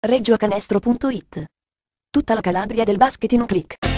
reggiocanestro.it. Tutta la Calabria del basket in un click.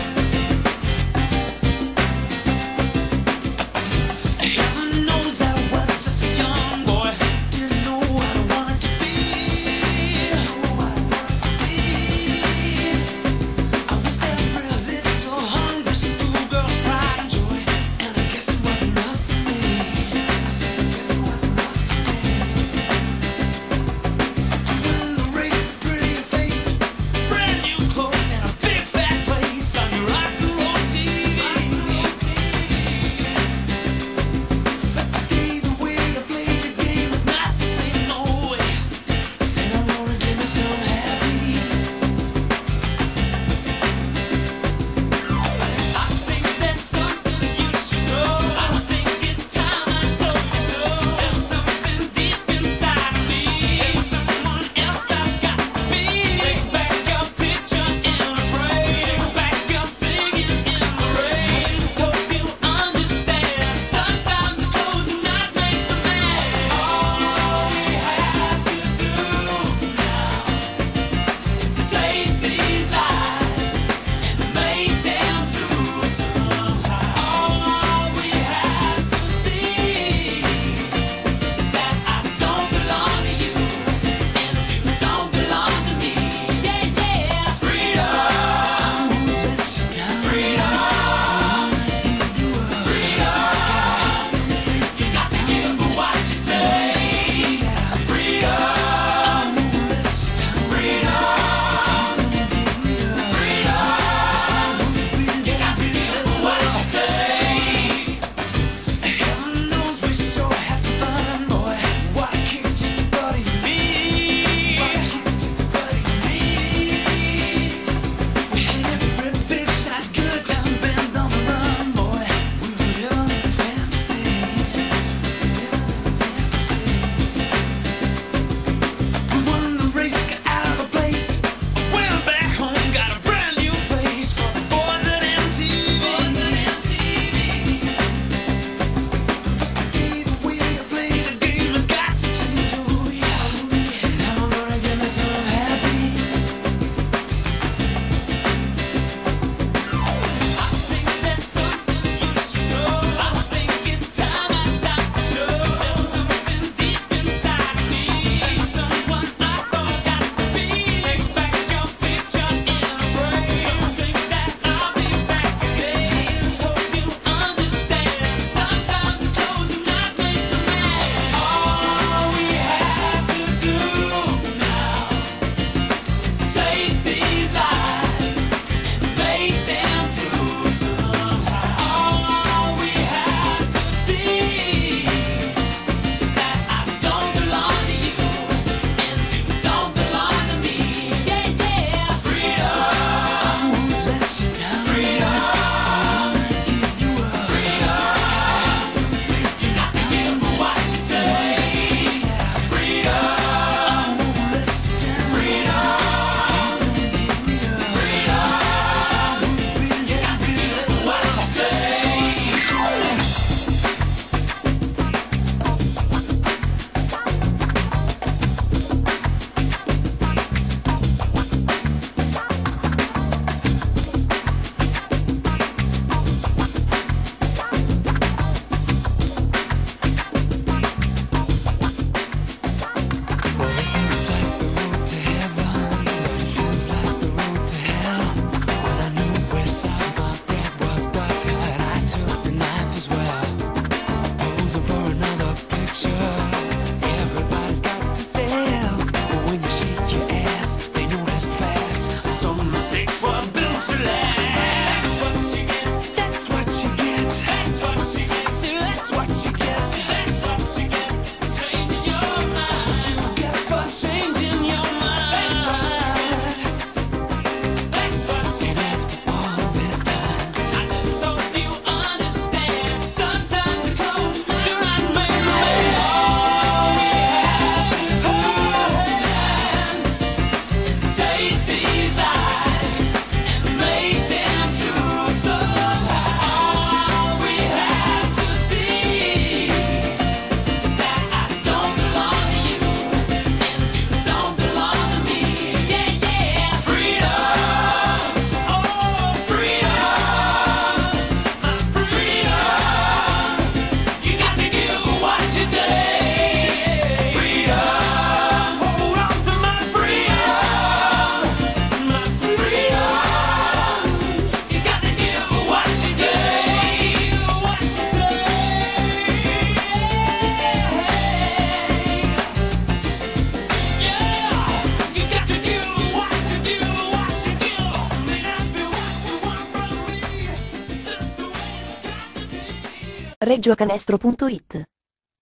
reggiocanestro.it.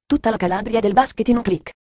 Tutta la Calabria del basket in un click.